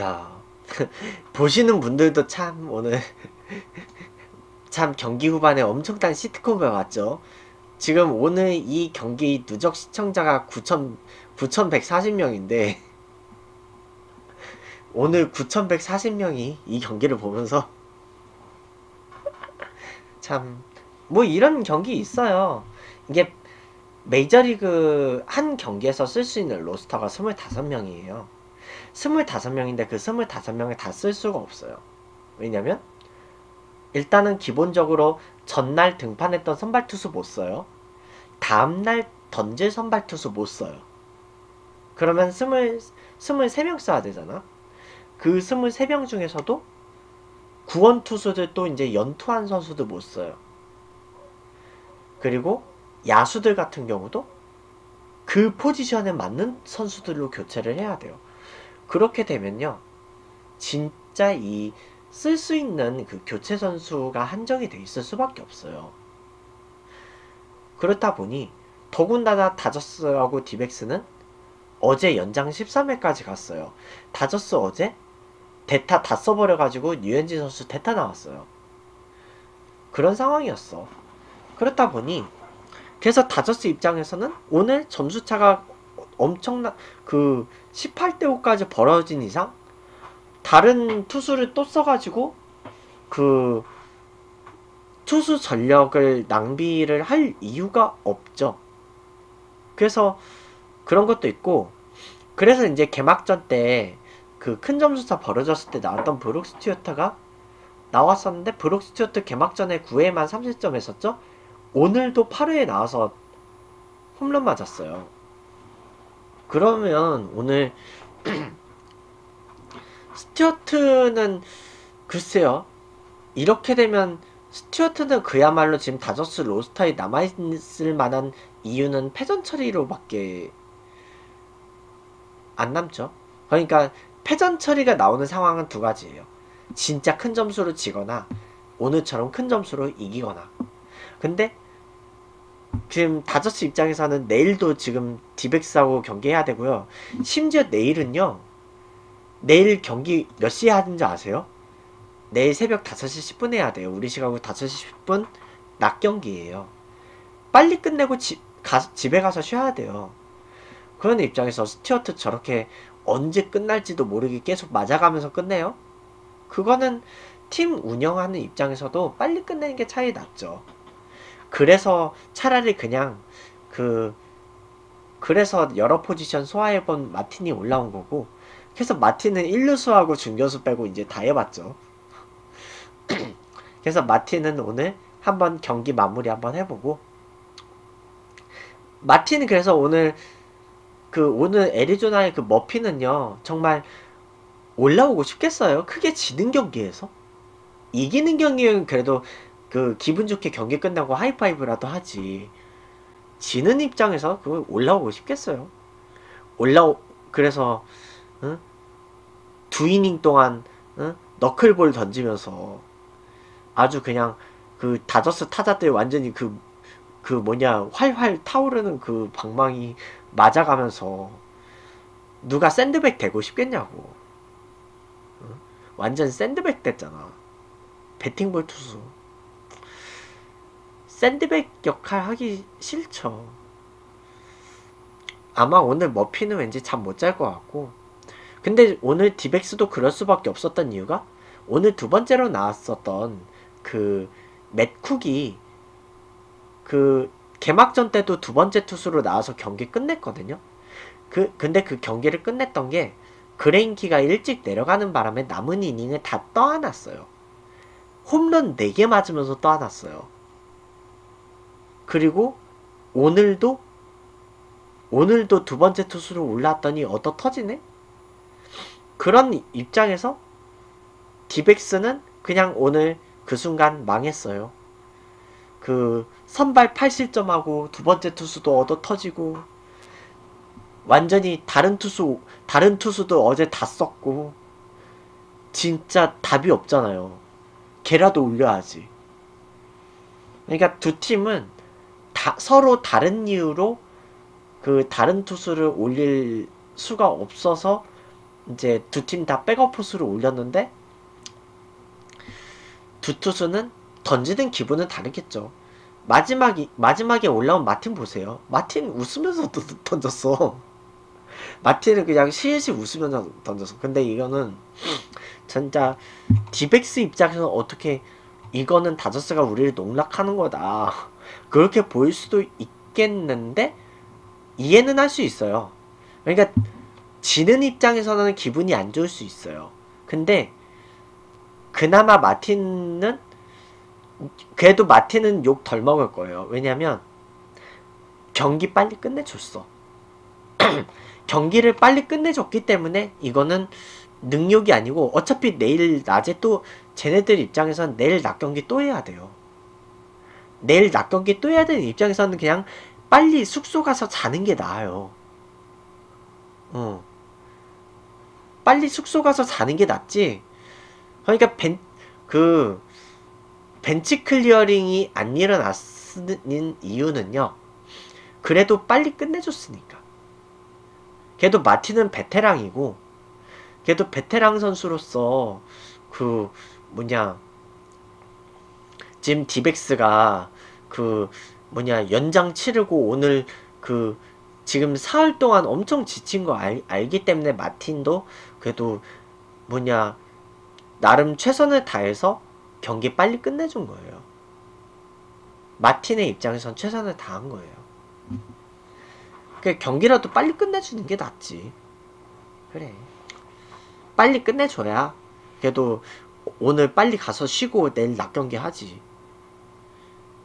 야 보시는 분들도 참 오늘 참 경기 후반에 엄청난 시트콤을 왔죠. 지금 오늘 이 경기 누적 시청자가 9천 9,140명인데 오늘 9,140명이 이 경기를 보면서 참 뭐 이런 경기 있어요. 이게 메이저리그 한 경기에서 쓸 수 있는 로스터가 25명이에요. 25명인데 그 25명을 다 쓸 수가 없어요. 왜냐면 일단은 기본적으로 전날 등판했던 선발 투수 못 써요. 다음날 던질 선발 투수 못 써요. 그러면 20, 23명 써야 되잖아. 그 23명 중에서도 구원 투수들 또 이제 연투한 선수들 못 써요. 그리고 야수들 같은 경우도 그 포지션에 맞는 선수들로 교체를 해야 돼요. 그렇게 되면요. 진짜 이 쓸 수 있는 그 교체 선수가 한정이 돼 있을 수밖에 없어요. 그렇다 보니 더군다나 다저스하고 디백스는 어제 연장 13회까지 갔어요. 다저스 어제 대타 다 써버려가지고 유현진 선수 대타 나왔어요. 그런 상황이었어. 그렇다 보니 그래서 다저스 입장에서는 오늘 점수차가 엄청난 그 18대 5까지 벌어진 이상 다른 투수를 또 써가지고 그 투수 전력을 낭비를 할 이유가 없죠. 그래서 그런 것도 있고 그래서 이제 개막전 때 그 큰 점수차 벌어졌을 때 나왔던 브룩 스 튜어트가 나왔었는데 브록 스튜어트 개막전에 9회말 3실점 했었죠. 오늘도 8회에 나와서 홈런 맞았어요. 그러면 오늘 스튜어트는 글쎄요. 이렇게 되면 스튜어트는 그야말로 지금 다저스 로스터에 남아있을 만한 이유는 패전 처리로밖에 안 남죠. 그러니까 패전 처리가 나오는 상황은 두 가지예요. 진짜 큰 점수로 지거나 오늘처럼 큰 점수로 이기거나. 근데 지금 다저스 입장에서는 내일도 지금 디백스하고 경기해야 되고요. 심지어 내일은요. 내일 경기 몇 시에 하는지 아세요? 내일 새벽 5시 10분 해야 돼요. 우리 시각으로 5시 10분 낮 경기예요. 빨리 끝내고 집, 가, 집에 가서 쉬어야 돼요. 그런 입장에서 스튜어트 저렇게 언제 끝날지도 모르게 계속 맞아가면서 끝내요? 그거는 팀 운영하는 입장에서도 빨리 끝내는 게 차이 났죠. 그래서 차라리 그냥 그 그래서 여러 포지션 소화해본 마틴이 올라온 거고 그래서 마틴은 1루수하고 중교수 빼고 이제 다 해봤죠. 그래서 마틴은 오늘 한번 경기 마무리 한번 해보고 마틴은 그래서 오늘 그 오늘 애리조나의 그 머피는요 정말 올라오고 싶겠어요. 크게 지는 경기에서 이기는 경기는 그래도 그 기분 좋게 경기 끝나고 하이파이브라도 하지. 지는 입장에서 그 올라오고 싶겠어요. 올라오 그래서 응? 두 이닝 동안 응? 너클볼 던지면서 아주 그냥 그 다저스 타자들 완전히 그, 그 뭐냐, 활활 타오르는 그 방망이 맞아가면서 누가 샌드백 되고 싶겠냐고. 완전 샌드백 됐잖아. 배팅볼 투수. 샌드백 역할 하기 싫죠. 아마 오늘 머피는 왠지 잠 못 잘 것 같고. 근데 오늘 디백스도 그럴 수밖에 없었던 이유가 오늘 두 번째로 나왔었던 그 맷쿡이 그 개막전 때도 두 번째 투수로 나와서 경기 끝냈거든요. 그 근데 그 경기를 끝냈던 게 그레인키가 일찍 내려가는 바람에 남은 이닝을 다 떠안았어요. 홈런 4개 맞으면서 떠안았어요. 그리고 오늘도 오늘도 두 번째 투수로 올라왔더니 얻어 터지네? 그런 입장에서 디백스는 그냥 오늘 그 순간 망했어요. 그 선발 8실점하고 두 번째 투수도 얻어 터지고 완전히 다른 투수 다른 투수도 어제 다 썼고 진짜 답이 없잖아요. 걔라도 올려야지. 그러니까 두 팀은 다 서로 다른 이유로 그 다른 투수를 올릴 수가 없어서 이제 두 팀 다 백업 포수를 올렸는데 두 투수는 던지는 기분은 다르겠죠. 마지막이 마지막에 올라온 마틴 보세요. 마틴 웃으면서 던졌어. 마틴은 그냥 실실 웃으면서 던졌어. 근데 이거는 진짜 디백스 입장에서 어떻게 이거는 다저스가 우리를 농락하는 거다. 그렇게 보일 수도 있겠는데 이해는 할 수 있어요. 그러니까 지는 입장에서는 기분이 안 좋을 수 있어요. 근데 그나마 마틴은 그래도 마틴은 욕 덜 먹을 거예요. 왜냐면 경기 빨리 끝내줬어. 경기를 빨리 끝내줬기 때문에 이거는 능력이 아니고 어차피 내일 낮에 또 쟤네들 입장에선 내일 낮 경기 또 해야 돼요. 내일 낮 경기 또 해야 되는 입장에서는 그냥 빨리 숙소 가서 자는 게 나아요. 어. 빨리 숙소 가서 자는 게 낫지. 그러니까 벤, 그, 벤치 클리어링이 안 일어났는 이유는요. 그래도 빨리 끝내줬으니까. 걔도 마틴은 베테랑이고, 걔도 베테랑 선수로서 그 뭐냐 지금 디백스가 그 뭐냐 연장 치르고 오늘 그 지금 사흘 동안 엄청 지친 거 알, 알기 때문에 마틴도 그래도 뭐냐 나름 최선을 다해서 경기 빨리 끝내준 거예요. 마틴의 입장에선 최선을 다한 거예요. 그 경기라도 빨리 끝내주는 게 낫지. 그래. 빨리 끝내줘야 그래도 오늘 빨리 가서 쉬고 내일 낮 경기 하지.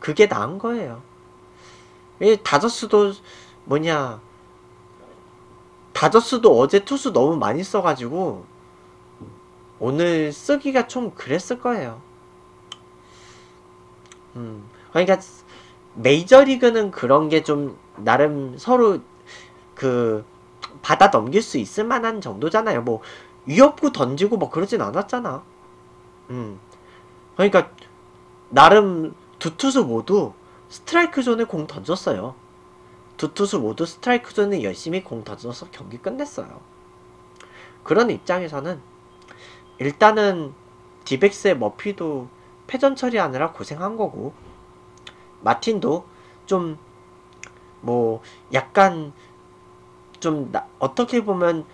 그게 나은 거예요. 이 다저스도 뭐냐 다저스도 어제 투수 너무 많이 써가지고 오늘 쓰기가 좀 그랬을 거예요. 음, 그러니까 메이저리그는 그런 게 좀 나름 서로 그 받아 넘길 수 있을 만한 정도잖아요. 뭐 위협구 던지고 뭐 그러진 않았잖아. 음. 그러니까 나름 두 투수 모두 스트라이크 존에 공 던졌어요. 두 투수 모두 스트라이크 존에 열심히 공 던져서 경기 끝냈어요. 그런 입장에서는 일단은 디백스의 머피도 패전 처리하느라 고생한 거고 마틴도 좀 뭐 약간 좀 나, 어떻게 보면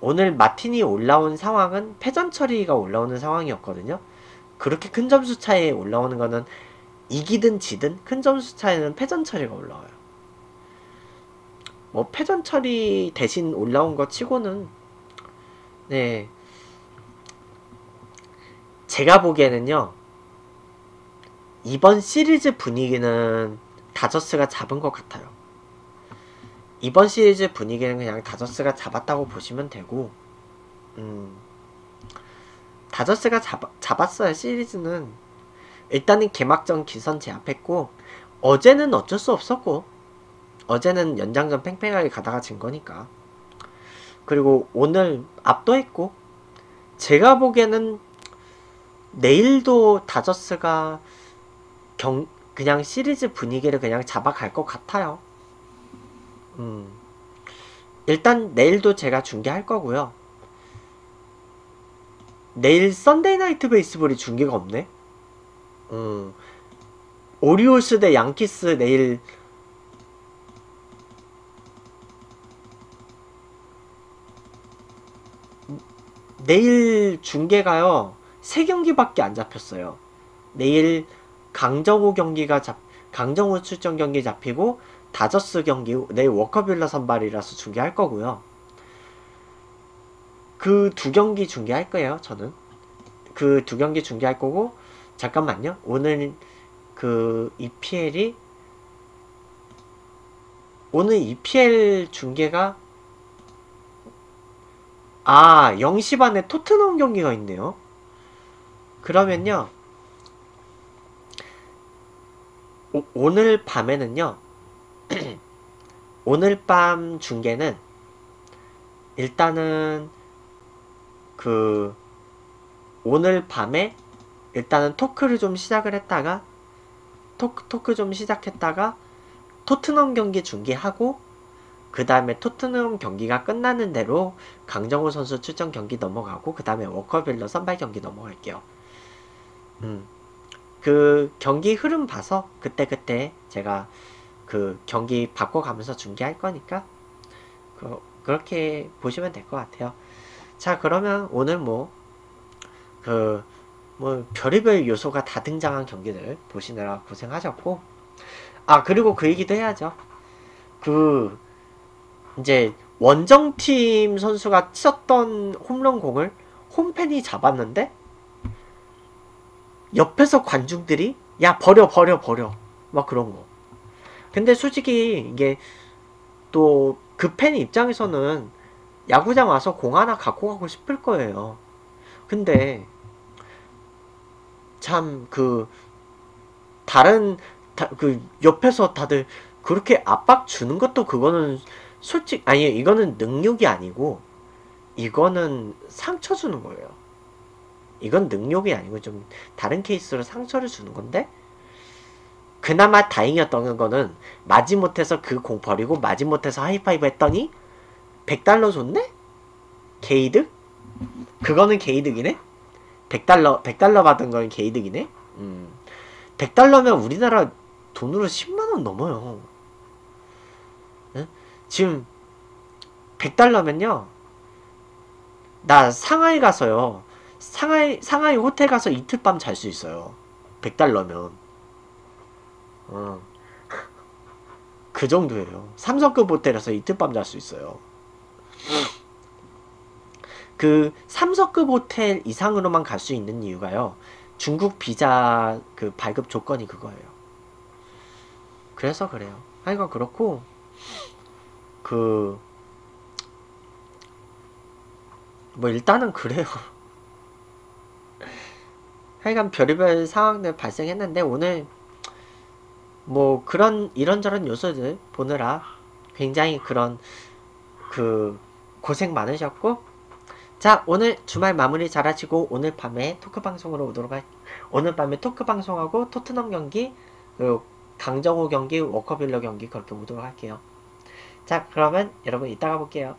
오늘 마틴이 올라온 상황은 패전 처리가 올라오는 상황이었거든요. 그렇게 큰 점수 차이에 올라오는 거는 이기든 지든 큰 점수 차이는 패전 처리가 올라와요. 뭐 패전 처리 대신 올라온 거 치고는 네 제가 보기에는요 이번 시리즈 분위기는 다저스가 잡은 것 같아요. 이번 시리즈 분위기는 그냥 다저스가 잡았다고 보시면 되고, 음, 다저스가 잡, 잡았어요, 시리즈는. 일단은 개막전 기선 제압했고, 어제는 어쩔 수 없었고, 어제는 연장전 팽팽하게 가다가 진 거니까. 그리고 오늘 압도했고, 제가 보기에는 내일도 다저스가 경, 그냥 시리즈 분위기를 그냥 잡아갈 것 같아요. 음. 일단 내일도 제가 중계할 거고요. 내일 Sunday Night Baseball이 중계가 없네. 음. 오리올스 대 양키스 내일 내일 중계가요. 세 경기밖에 안 잡혔어요. 내일 강정호 경기가 잡 강정호 출전 경기 잡히고 다저스 경기 내일 워커빌러 선발이라서 중계할 거고요. 그 두 경기 중계할 거예요. 저는 그 두 경기 중계할 거고 잠깐만요. 오늘 그 EPL이 오늘 EPL 중계가 아 0시 반에 토트넘 경기가 있네요. 그러면요. 오, 오늘 밤에는요. 오늘 밤 중계는 일단은 그 오늘 밤에 일단은 토크를 좀 시작을 했다가 토크 토크 좀 시작했다가 토트넘 경기 중계하고 그 다음에 토트넘 경기가 끝나는 대로 강정호 선수 출전 경기 넘어가고 그 다음에 워커빌러 선발 경기 넘어갈게요. 음, 그 경기 흐름 봐서 그때 그때 제가 그 경기 바꿔가면서 중계할 거니까 그, 그렇게 보시면 될 것 같아요. 자 그러면 오늘 뭐 그 뭐 별의별 요소가 다 등장한 경기들 보시느라 고생하셨고 아 그리고 그 얘기도 해야죠. 그 이제 원정팀 선수가 쳤던 홈런 공을 홈팬이 잡았는데 옆에서 관중들이 야 버려 버려 버려 막 그런 거. 근데 솔직히 이게 또 그 팬 입장에서는 야구장 와서 공 하나 갖고 가고 싶을 거예요. 근데 참 그 다른 다, 그 옆에서 다들 그렇게 압박 주는 것도 그거는 솔직 아니 이거는 능력이 아니고 이거는 상처 주는 거예요. 이건 능력이 아니고 좀 다른 케이스로 상처를 주는 건데 그나마 다행이었던 거는 마지못해서 그 공 버리고 마지못해서 하이파이브 했더니 100달러 줬네? 게이득? 그거는 게이득이네? 100달러 100달러 받은 건 게이득이네? 음. 100달러면 우리나라 돈으로 10만 원 넘어요. 응? 지금 100달러면요. 나 상하이 가서요. 상하이 상하이 호텔 가서 이틀 밤 잘 수 있어요. 100달러면. 어. 그 정도예요. 삼성급 호텔에서 이틀 밤 잘 수 있어요. 그 삼성급 호텔 이상으로만 갈 수 있는 이유가요. 중국 비자 그 발급 조건이 그거예요. 그래서 그래요. 하여간 그렇고 그 뭐 일단은 그래요. 하여간 별의별 상황들 발생했는데 오늘 뭐 그런 이런저런 요소들 보느라 굉장히 그런 그 고생 많으셨고 자 오늘 주말 마무리 잘 하시고 오늘 밤에 토크 방송으로 오도록 할 오늘 밤에 토크 방송하고 토트넘 경기 그리고 강정호 경기 워커빌러 경기 그렇게 오도록 할게요. 자 그러면 여러분 이따가 볼게요